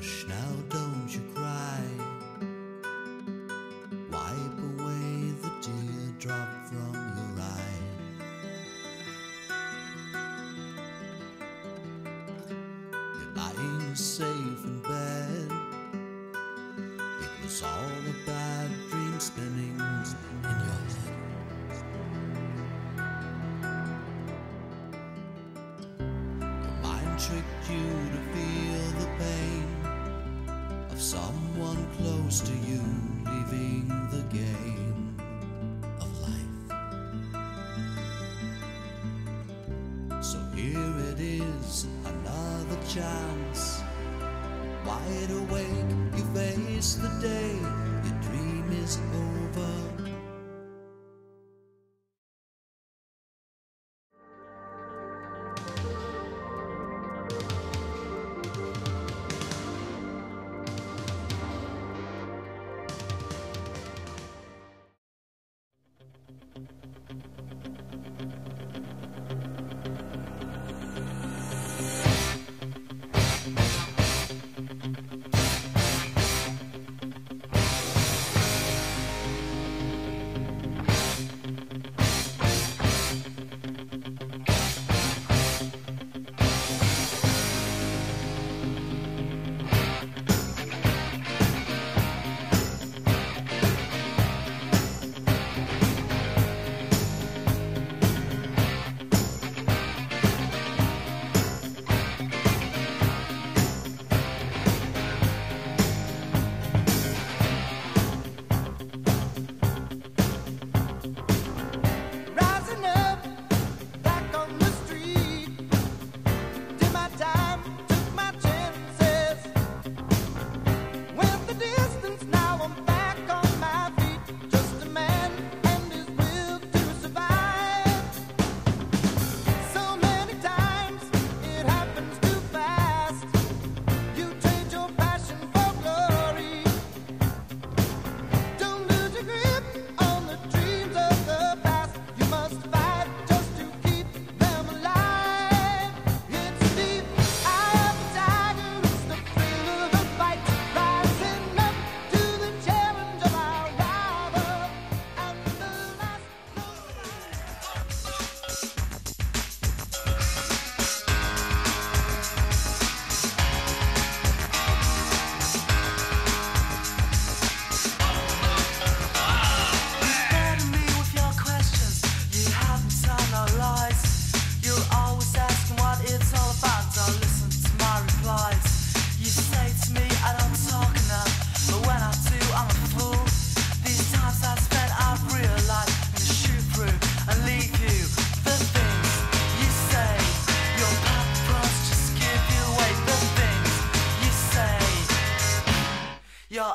Hush now, don't you cry. Wipe away the tear drop from your eye. You're lying safe in bed. It was all a bad dream spinning. Is another chance. Wide awake, you face the day, your dream is over.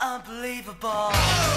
unbelievable.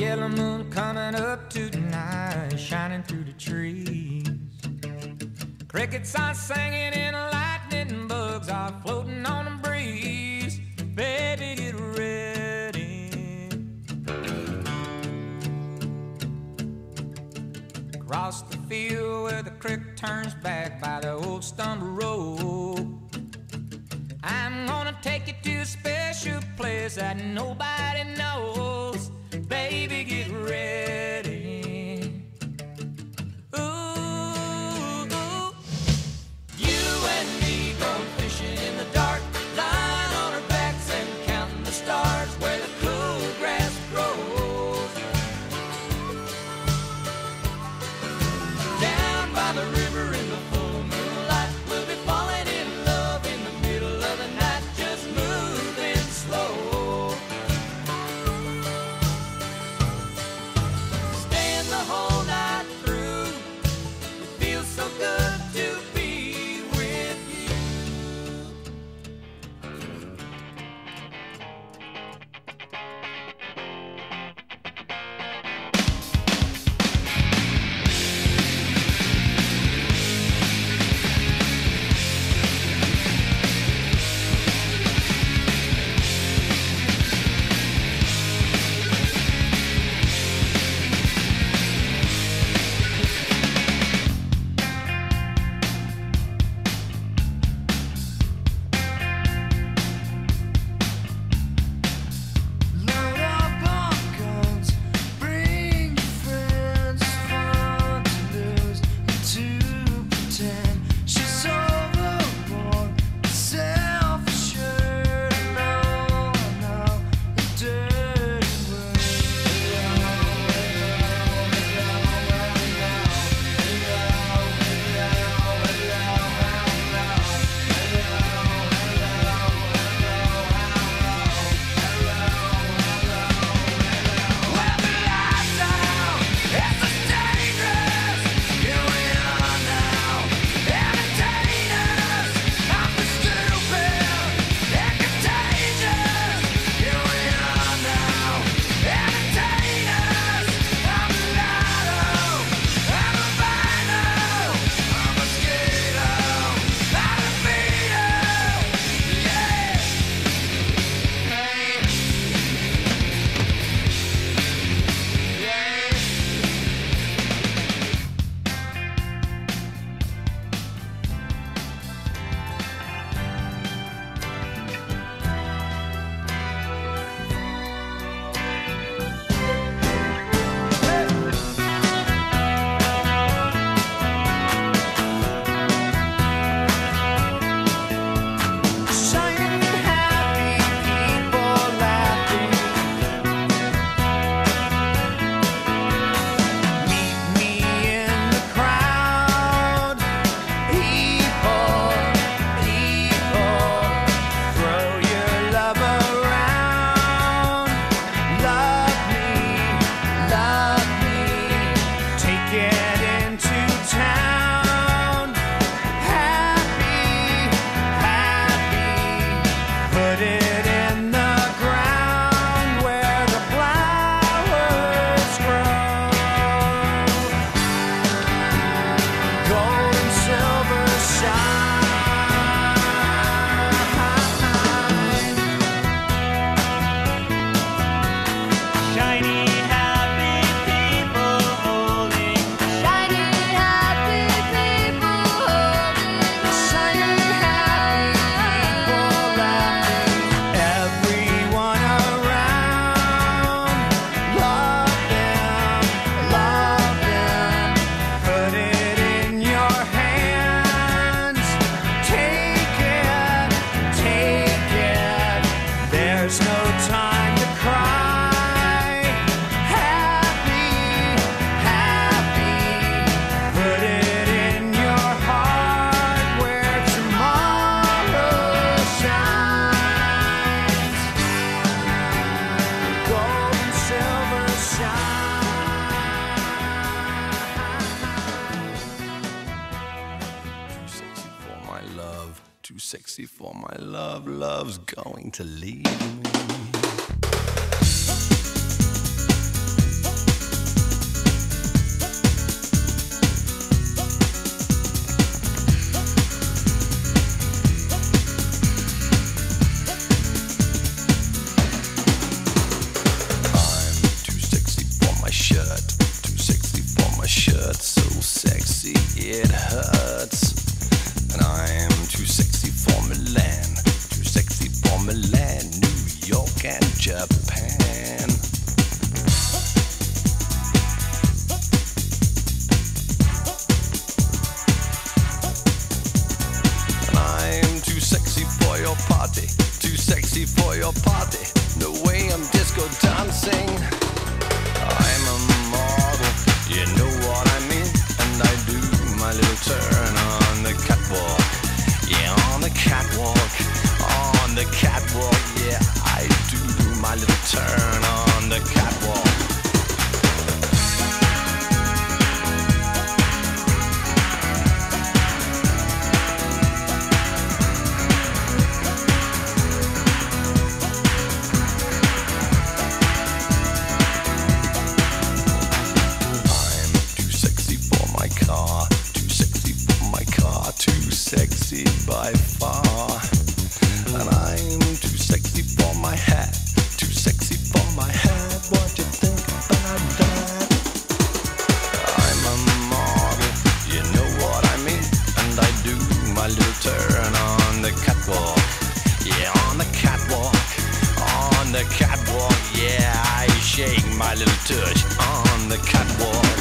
yellow moon coming up tonight, shining through the trees. Crickets are singing and lightning bugs are floating on the breeze. Baby, get ready. Across the field where the creek turns back by the old stumble road. I'm gonna take you to a special place I know my little touch on the catwalk.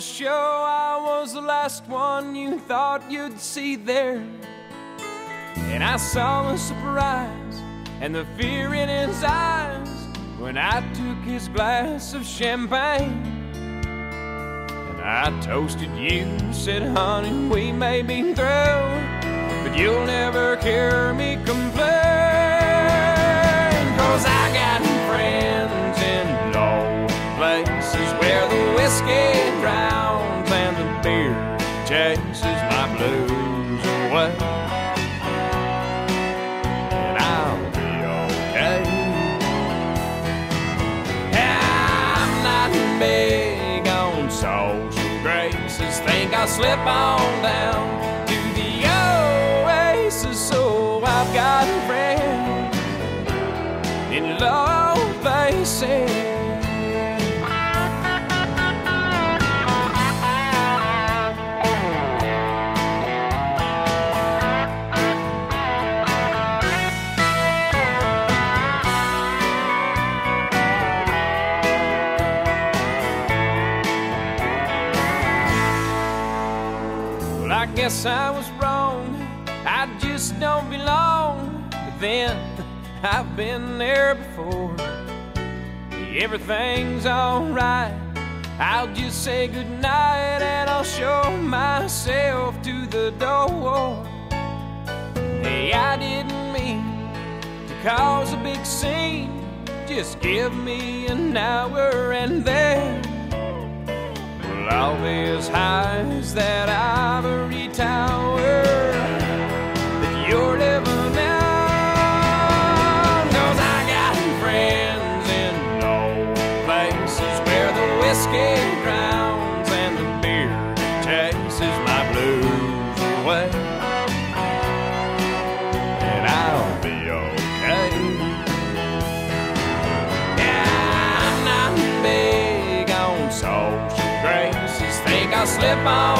show I was the last one you thought you'd see there. And I saw the surprise and the fear in his eyes when I took his glass of champagne. And I toasted you, said, honey, we may be through, but you'll never care slip on down. guess I was wrong. I just don't belong. But then I've been there before. Everything's alright. I'll just say goodnight and I'll show myself to the door. Hey, I didn't mean to cause a big scene. Just give me an hour and then. I'll be as high as that ivory tower that you're never. my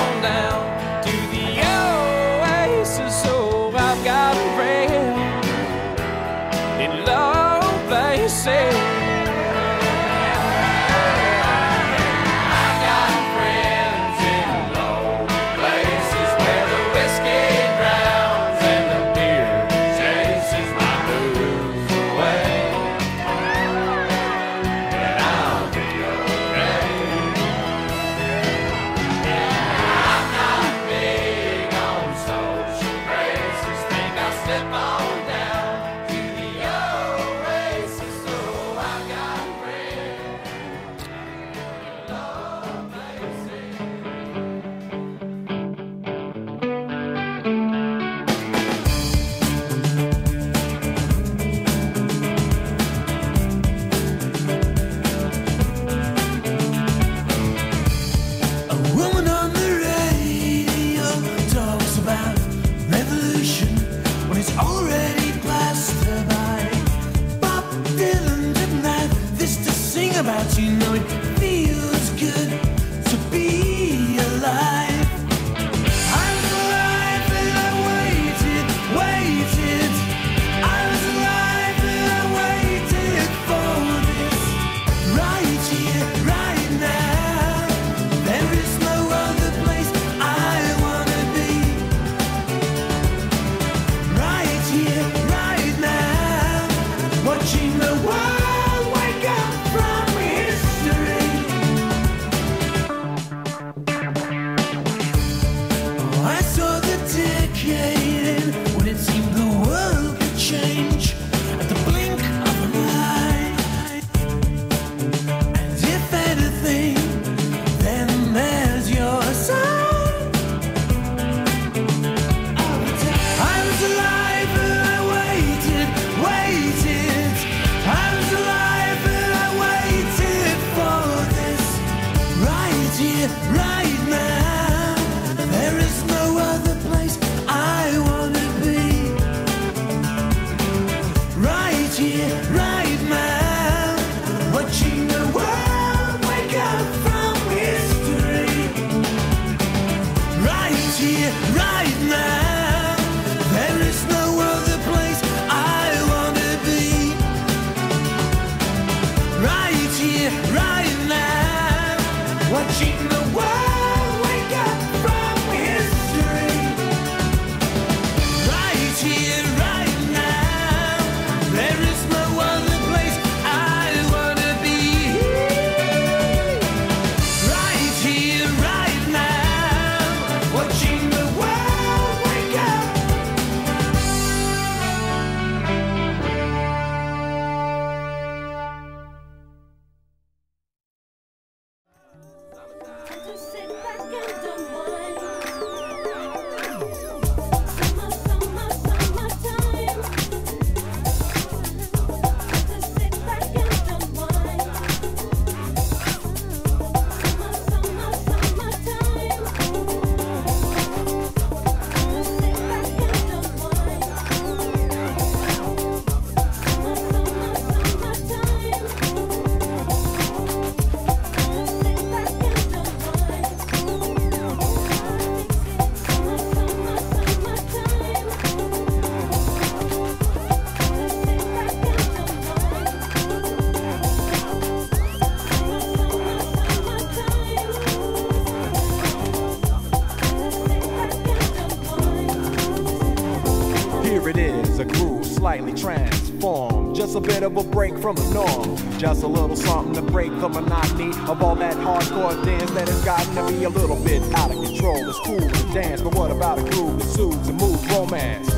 from the norm. Just a little something to break the monotony of all that hardcore dance that has gotten to be a little bit out of control. It's cool to dance, but what about a groove that soothes and moves romance?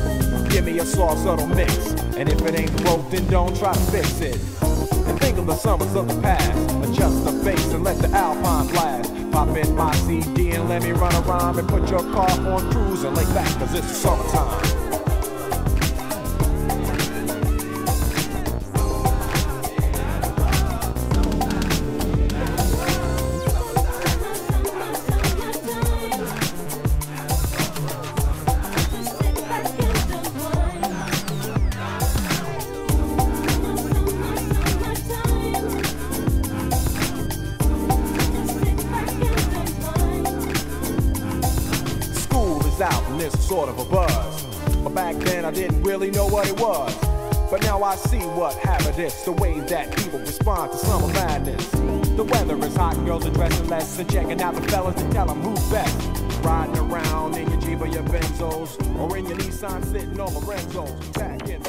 Give me a soft, subtle mix. And if it ain't broke, then don't try to fix it. And think of the summers of the past. Adjust the bass and let the alpine blast. Pop in my CD and let me run around and put your car on cruise and lay back, cause it's summertime. A buzz. But back then I didn't really know what it was. But now I see what habit is, the way that people respond to summer madness. The weather is hot, girls are dressing less and checking out the fellas to tell them who's best. Riding around in your Jeep or your Benzos, or in your Nissan sitting on Lorenzo's. Back in